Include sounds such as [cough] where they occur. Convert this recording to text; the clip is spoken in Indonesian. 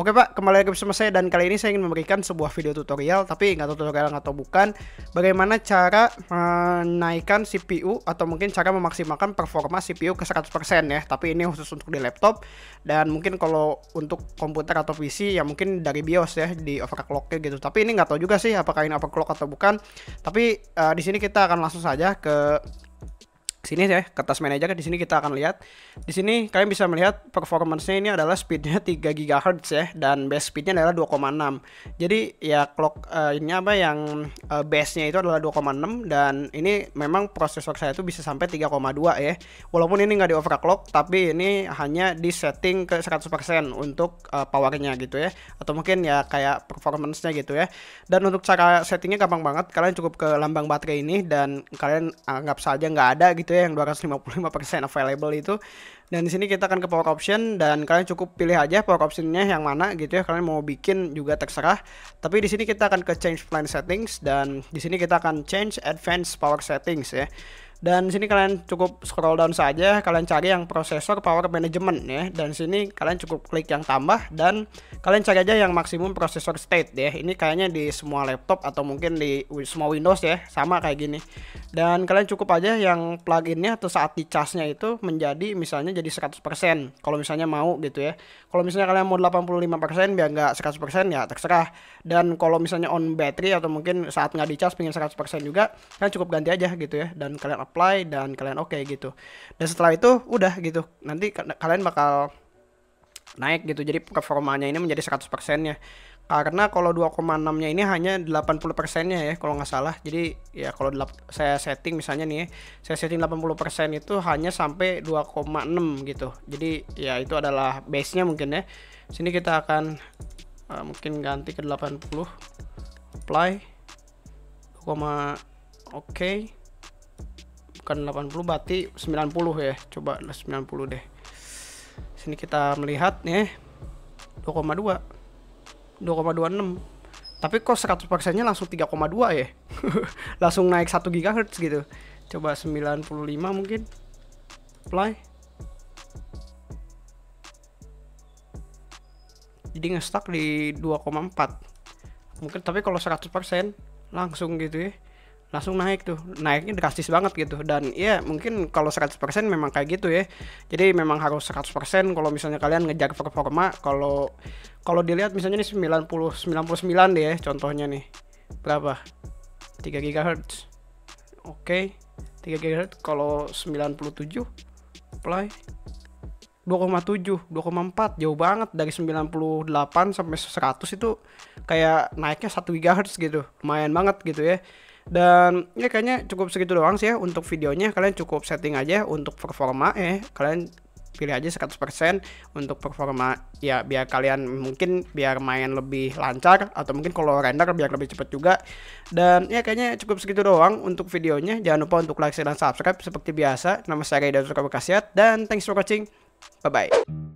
Oke Pak, kembali lagi bersama saya dan kali ini saya ingin memberikan sebuah video tutorial tapi nggak tahu tutorial atau bukan bagaimana cara menaikkan CPU atau mungkin cara memaksimalkan performa CPU ke 100% ya. Tapi ini khusus untuk di laptop dan mungkin kalau untuk komputer atau PC ya mungkin dari BIOS ya di overclocknya gitu. Tapi ini nggak tahu juga sih apakah ini overclock atau bukan. Tapi uh, di sini kita akan langsung saja ke sini ya ke task manager di sini kita akan lihat. Di sini kalian bisa melihat performance-nya ini adalah speednya 3 GHz ya dan base speednya adalah 2,6 jadi ya clock uh, ini apa yang uh, base-nya itu adalah 2,6 dan ini memang prosesor saya itu bisa sampai 3,2 ya. Walaupun ini nggak di overclock tapi ini hanya di setting ke 100% untuk uh, powernya gitu ya. Atau mungkin ya kayak performance-nya gitu ya. Dan untuk cara settingnya gampang banget kalian cukup ke lambang baterai ini dan kalian anggap saja nggak ada gitu ya yang 255% available itu. Dan di sini kita akan ke power option dan kalian cukup pilih aja power optionnya yang mana gitu ya. Kalian mau bikin juga terserah. Tapi di sini kita akan ke change plan settings dan di sini kita akan change advanced power settings ya dan sini kalian cukup scroll down saja, kalian cari yang prosesor power management ya. Dan sini kalian cukup klik yang tambah dan kalian cari aja yang maksimum prosesor state ya. Ini kayaknya di semua laptop atau mungkin di semua Windows ya, sama kayak gini. Dan kalian cukup aja yang pluginnya atau saat dicasnya itu menjadi misalnya jadi 100% kalau misalnya mau gitu ya. Kalau misalnya kalian mau 85% biar nggak 100% ya terserah. Dan kalau misalnya on battery atau mungkin saat nggak dicas pengen 100% juga, kalian cukup ganti aja gitu ya. Dan kalian apply dan kalian oke okay, gitu. Dan setelah itu udah gitu. Nanti kalian bakal naik gitu. Jadi performanya ini menjadi 100% nya karena kalau 2,6 nya ini hanya 80 persennya ya kalau nggak salah. Jadi ya kalau saya setting misalnya nih saya setting 80 persen itu hanya sampai 2,6 gitu. Jadi ya itu adalah base nya mungkin ya. Sini kita akan uh, mungkin ganti ke 80 apply 2, oke. okay bukan 80 berarti 90 ya. Coba 90 deh. Sini kita melihat nih 2,2 2,26 tapi kok 100 persennya langsung 3,2 ya? [laughs] Langsung naik 1 GHz gitu. Coba 95 mungkin. Apply. Jadi ngestak di 2,4 mungkin tapi kalau 100% langsung gitu ya langsung naik tuh. Naiknya drastis banget gitu. Dan ya mungkin kalau 100% memang kayak gitu ya. Jadi memang harus 100% kalau misalnya kalian ngejar performa. Kalau kalau dilihat misalnya ini 90 99 deh ya contohnya nih. Berapa? 3 GHz oke. okay. 3 GHz kalau 97 apply. 2,7 2,4 jauh banget dari 98 sampai 100 itu kayak naiknya 1 GHz gitu. Lumayan banget gitu ya dan ya kayaknya cukup segitu doang sih ya untuk videonya. Kalian cukup setting aja untuk performa ya kalian pilih aja 100% untuk performa. Ya biar kalian mungkin biar main lebih lancar atau mungkin kalau render biar lebih cepat juga. Dan ya kayaknya cukup segitu doang untuk videonya. Jangan lupa untuk like share dan subscribe seperti biasa. Nama saya Ray dan Kasiat dan thanks for watching. Bye bye